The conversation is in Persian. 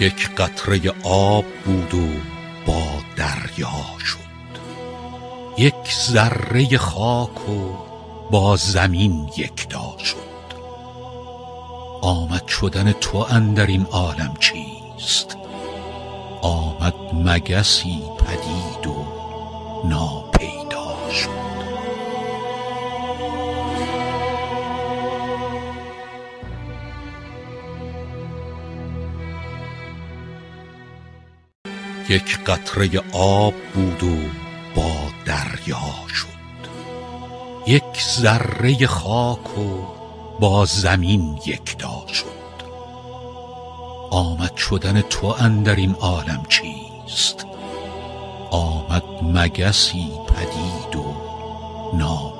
یک قطره آب بود و با دریا شد. یک ذره خاک و با زمین یکتا شد. آمد شدن تو اندر این عالم چیست؟ آمد مگسی پدید و ناپیدا شد. یک قطره آب بود و با دریا شد. یک ذره خاک و با زمین یکتا شد. آمد شدن تو اندر این عالم چیست؟ آمد مگسی پدید و ناپیدا